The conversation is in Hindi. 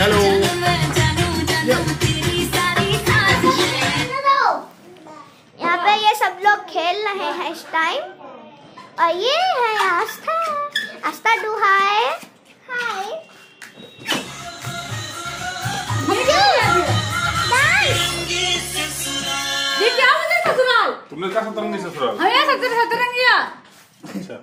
हेलो यहाँ पे ये सब लोग खेल रहे हैं इस टाइम और ये है आस्था। आस्था डू हाय तुमने क्या सतरंगी ससुराल? हाँ सतरंगी अच्छा।